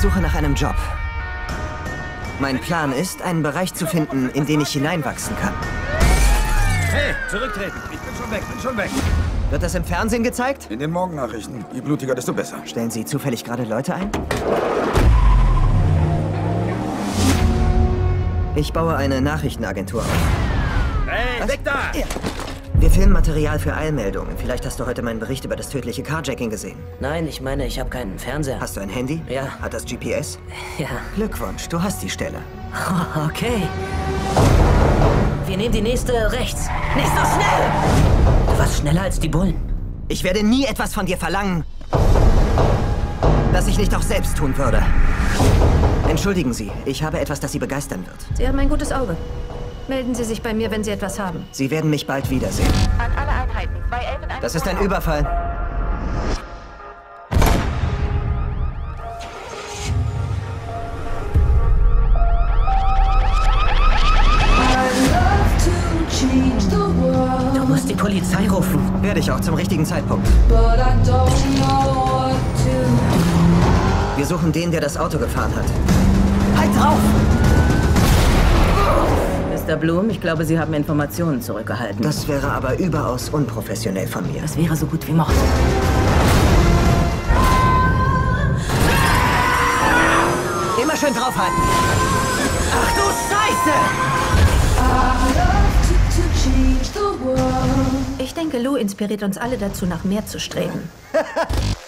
suche nach einem Job. Mein Plan ist, einen Bereich zu finden, in den ich hineinwachsen kann. Hey, zurücktreten. Ich bin schon weg, bin schon weg. Wird das im Fernsehen gezeigt? In den Morgennachrichten. Je blutiger, desto besser. Stellen Sie zufällig gerade Leute ein? Ich baue eine Nachrichtenagentur auf. Hey, weg da! Wir filmen Material für Eilmeldungen. Vielleicht hast du heute meinen Bericht über das tödliche Carjacking gesehen. Nein, ich meine, ich habe keinen Fernseher. Hast du ein Handy? Ja. Hat das GPS? Ja. Glückwunsch, du hast die Stelle. Okay. Wir nehmen die nächste rechts. Nicht so schnell! Du warst schneller als die Bullen. Ich werde nie etwas von dir verlangen, das ich nicht auch selbst tun würde. Entschuldigen Sie, ich habe etwas, das Sie begeistern wird. Sie haben ein gutes Auge. Melden Sie sich bei mir, wenn Sie etwas haben. Sie werden mich bald wiedersehen. An alle Einheiten. Bei Elben Das ist ein Überfall. Du musst die Polizei rufen. Werde ich auch zum richtigen Zeitpunkt. Wir suchen den, der das Auto gefahren hat. Halt drauf! Mr. Blum, ich glaube, Sie haben Informationen zurückgehalten. Das wäre aber überaus unprofessionell von mir. Das wäre so gut wie Mord. Immer schön draufhalten. Ach du Scheiße! Ich denke, Lou inspiriert uns alle dazu, nach mehr zu streben.